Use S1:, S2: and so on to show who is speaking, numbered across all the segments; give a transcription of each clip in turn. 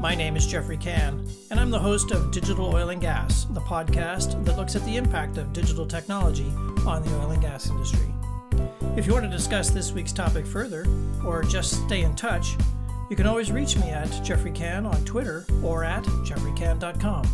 S1: My name is Geoffrey Cann, and I'm the host of Digital Oil and Gas, the podcast that looks at the impact of digital technology on the oil and gas industry. If you want to discuss this week's topic further, or just stay in touch, you can always reach me at Geoffrey Cann on Twitter or at geoffreycann.com.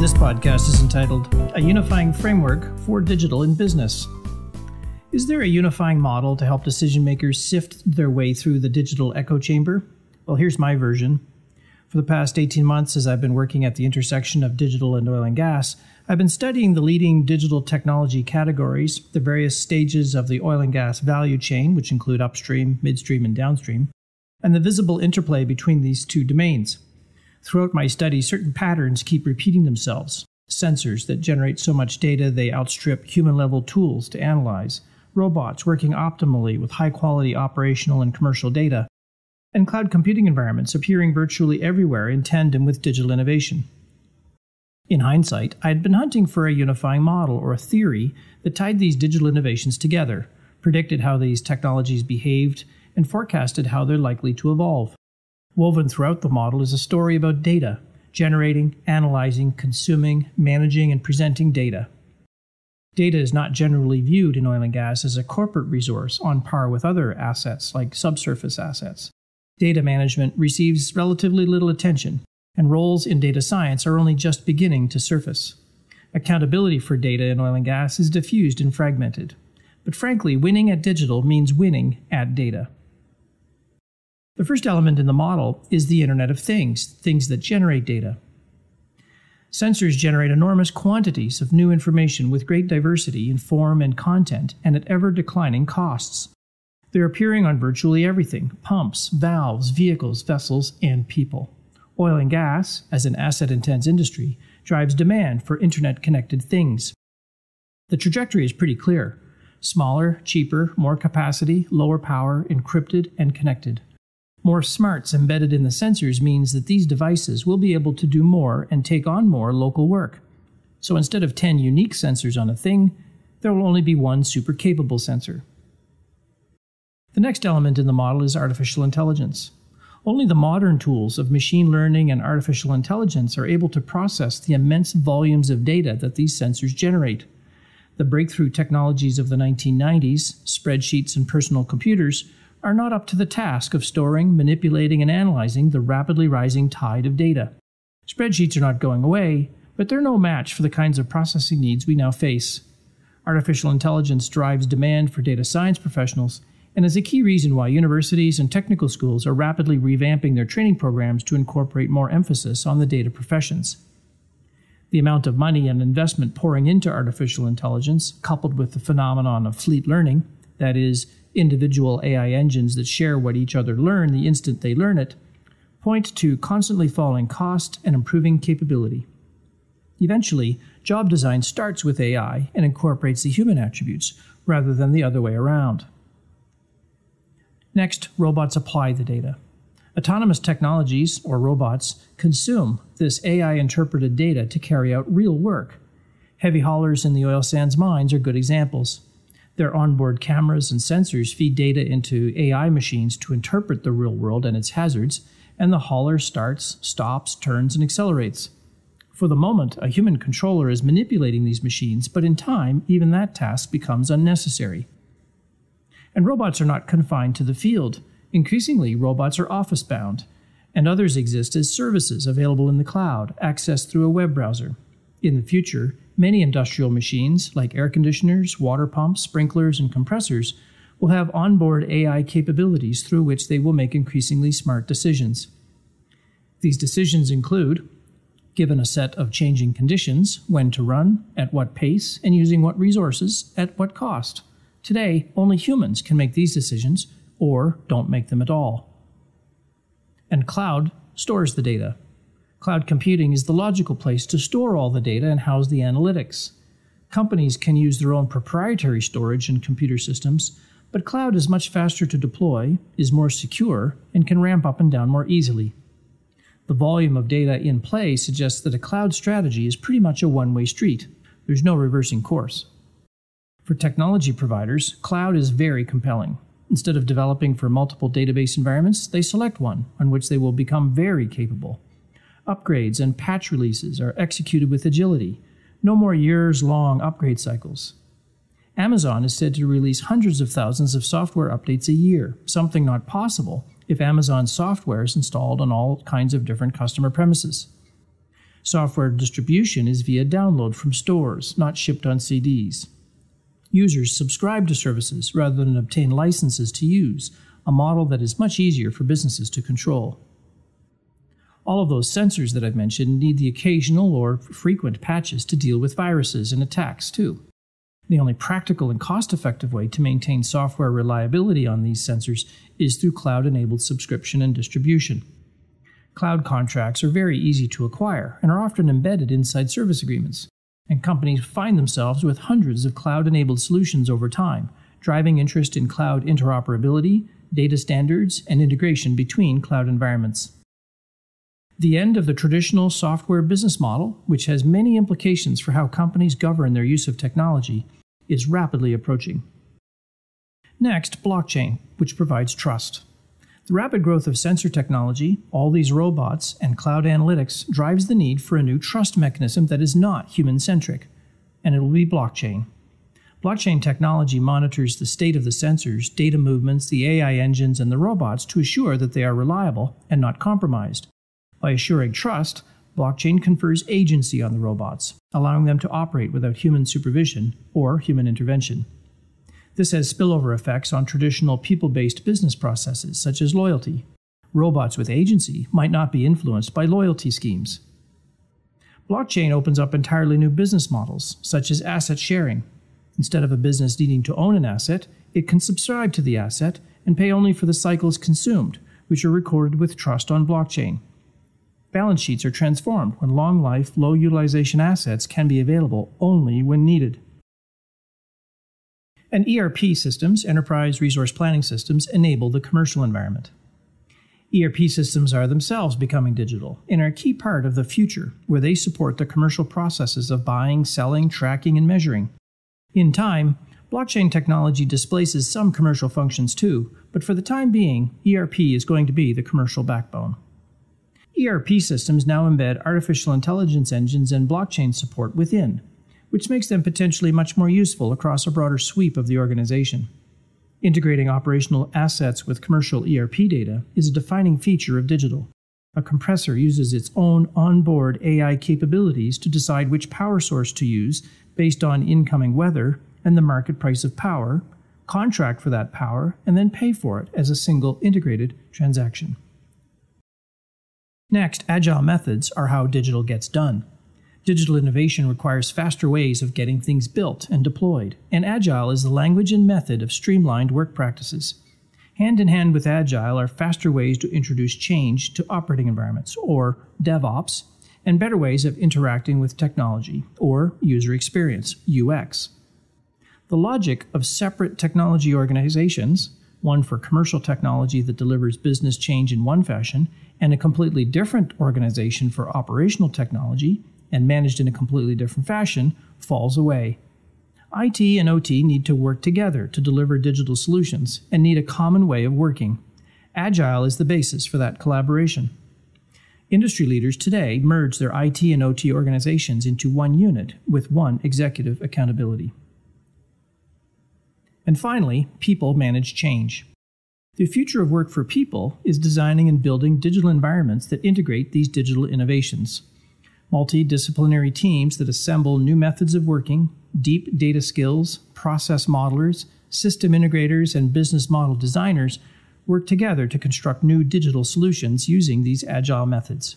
S1: This podcast is entitled A Unifying Framework for Digital in Business. Is there a unifying model to help decision makers sift their way through the digital echo chamber? Well, here's my version. For the past 18 months, as I've been working at the intersection of digital and oil and gas, I've been studying the leading digital technology categories, the various stages of the oil and gas value chain, which include upstream, midstream, and downstream, and the visible interplay between these two domains. Throughout my study, certain patterns keep repeating themselves. Sensors that generate so much data they outstrip human level tools to analyze robots working optimally with high quality operational and commercial data, and cloud computing environments appearing virtually everywhere in tandem with digital innovation. In hindsight, I had been hunting for a unifying model or a theory that tied these digital innovations together, predicted how these technologies behaved, and forecasted how they're likely to evolve. Woven throughout the model is a story about data, generating, analyzing, consuming, managing, and presenting data. Data is not generally viewed in oil and gas as a corporate resource on par with other assets like subsurface assets. Data management receives relatively little attention, and roles in data science are only just beginning to surface. Accountability for data in oil and gas is diffused and fragmented. But frankly, winning at digital means winning at data. The first element in the model is the Internet of Things, things that generate data. Sensors generate enormous quantities of new information with great diversity in form and content and at ever declining costs. They're appearing on virtually everything pumps, valves, vehicles, vessels, and people. Oil and gas, as an asset intense industry, drives demand for internet connected things. The trajectory is pretty clear smaller, cheaper, more capacity, lower power, encrypted, and connected. More smarts embedded in the sensors means that these devices will be able to do more and take on more local work. So instead of 10 unique sensors on a thing, there will only be one super capable sensor. The next element in the model is artificial intelligence. Only the modern tools of machine learning and artificial intelligence are able to process the immense volumes of data that these sensors generate. The breakthrough technologies of the 1990s, spreadsheets and personal computers, are not up to the task of storing, manipulating, and analyzing the rapidly rising tide of data. Spreadsheets are not going away, but they're no match for the kinds of processing needs we now face. Artificial intelligence drives demand for data science professionals and is a key reason why universities and technical schools are rapidly revamping their training programs to incorporate more emphasis on the data professions. The amount of money and investment pouring into artificial intelligence, coupled with the phenomenon of fleet learning, that is, individual AI engines that share what each other learn the instant they learn it, point to constantly falling cost and improving capability. Eventually, job design starts with AI and incorporates the human attributes rather than the other way around. Next, robots apply the data. Autonomous technologies, or robots, consume this AI interpreted data to carry out real work. Heavy haulers in the oil sands mines are good examples. Their onboard cameras and sensors feed data into AI machines to interpret the real world and its hazards, and the hauler starts, stops, turns, and accelerates. For the moment, a human controller is manipulating these machines, but in time, even that task becomes unnecessary. And robots are not confined to the field. Increasingly, robots are office bound, and others exist as services available in the cloud, accessed through a web browser. In the future, Many industrial machines, like air conditioners, water pumps, sprinklers, and compressors, will have onboard AI capabilities through which they will make increasingly smart decisions. These decisions include given a set of changing conditions, when to run, at what pace, and using what resources, at what cost. Today, only humans can make these decisions, or don't make them at all. And cloud stores the data. Cloud computing is the logical place to store all the data and house the analytics. Companies can use their own proprietary storage and computer systems, but cloud is much faster to deploy, is more secure, and can ramp up and down more easily. The volume of data in play suggests that a cloud strategy is pretty much a one way street. There's no reversing course. For technology providers, cloud is very compelling. Instead of developing for multiple database environments, they select one on which they will become very capable. Upgrades and patch releases are executed with agility, no more years long upgrade cycles. Amazon is said to release hundreds of thousands of software updates a year, something not possible if Amazon software is installed on all kinds of different customer premises. Software distribution is via download from stores, not shipped on CDs. Users subscribe to services rather than obtain licenses to use, a model that is much easier for businesses to control. All of those sensors that I've mentioned need the occasional or frequent patches to deal with viruses and attacks, too. The only practical and cost effective way to maintain software reliability on these sensors is through cloud enabled subscription and distribution. Cloud contracts are very easy to acquire and are often embedded inside service agreements, and companies find themselves with hundreds of cloud enabled solutions over time, driving interest in cloud interoperability, data standards, and integration between cloud environments. The end of the traditional software business model, which has many implications for how companies govern their use of technology, is rapidly approaching. Next, blockchain, which provides trust. The rapid growth of sensor technology, all these robots, and cloud analytics drives the need for a new trust mechanism that is not human centric, and it will be blockchain. Blockchain technology monitors the state of the sensors, data movements, the AI engines, and the robots to assure that they are reliable and not compromised. By assuring trust, blockchain confers agency on the robots, allowing them to operate without human supervision or human intervention. This has spillover effects on traditional people based business processes, such as loyalty. Robots with agency might not be influenced by loyalty schemes. Blockchain opens up entirely new business models, such as asset sharing. Instead of a business needing to own an asset, it can subscribe to the asset and pay only for the cycles consumed, which are recorded with trust on blockchain. Balance sheets are transformed when long life, low utilization assets can be available only when needed. And ERP systems, enterprise resource planning systems, enable the commercial environment. ERP systems are themselves becoming digital and are a key part of the future, where they support the commercial processes of buying, selling, tracking, and measuring. In time, blockchain technology displaces some commercial functions too, but for the time being, ERP is going to be the commercial backbone. ERP systems now embed artificial intelligence engines and blockchain support within, which makes them potentially much more useful across a broader sweep of the organization. Integrating operational assets with commercial ERP data is a defining feature of digital. A compressor uses its own onboard AI capabilities to decide which power source to use based on incoming weather and the market price of power, contract for that power, and then pay for it as a single integrated transaction. Next, agile methods are how digital gets done. Digital innovation requires faster ways of getting things built and deployed, and Agile is the language and method of streamlined work practices. Hand in hand with Agile are faster ways to introduce change to operating environments, or DevOps, and better ways of interacting with technology, or user experience, UX. The logic of separate technology organizations, one for commercial technology that delivers business change in one fashion, and a completely different organization for operational technology, and managed in a completely different fashion falls away. IT and OT need to work together to deliver digital solutions and need a common way of working. Agile is the basis for that collaboration. Industry leaders today merge their IT and OT organizations into one unit with one executive accountability. And finally, people manage change. The future of work for people is designing and building digital environments that integrate these digital innovations multidisciplinary teams that assemble new methods of working, deep data skills, process modelers, system integrators, and business model designers work together to construct new digital solutions using these agile methods.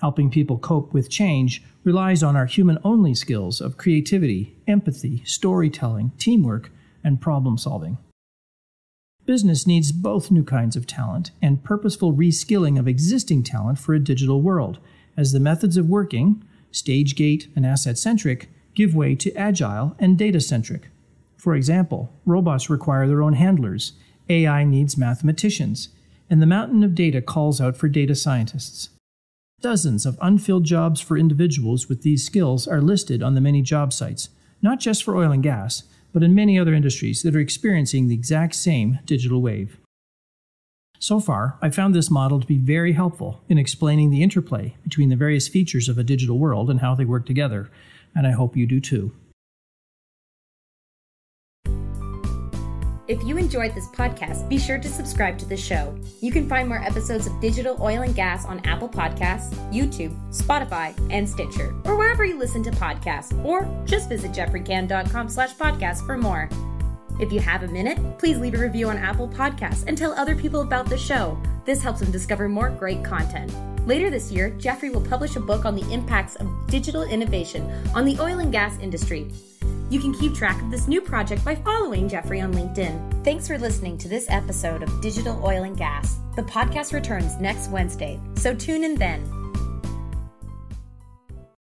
S1: Helping people cope with change relies on our human only skills of creativity, empathy, storytelling, teamwork, and problem solving. Business needs both new kinds of talent and purposeful reskilling of existing talent for a digital world as the methods of working, stage gate and asset centric, give way to agile and data centric. For example, robots require their own handlers, AI needs mathematicians, and the mountain of data calls out for data scientists. Dozens of unfilled jobs for individuals with these skills are listed on the many job sites, not just for oil and gas, but in many other industries that are experiencing the exact same digital wave. So far, I found this model to be very helpful in explaining the interplay between the various features of a digital world and how they work together, and I hope you do too.
S2: If you enjoyed this podcast, be sure to subscribe to the show. You can find more episodes of Digital Oil and Gas on Apple Podcasts, YouTube, Spotify, and Stitcher, or wherever you listen to podcasts, or just visit geoffreycann.com slash podcast for more. If you have a minute, please leave a review on Apple Podcasts and tell other people about the show. This helps them discover more great content. Later this year, Geoffrey will publish a book on the impacts of digital innovation on the oil and gas industry. You can keep track of this new project by following Geoffrey on LinkedIn. Thanks for listening to this episode of Digital Oil and Gas. The podcast returns next Wednesday, so tune in then.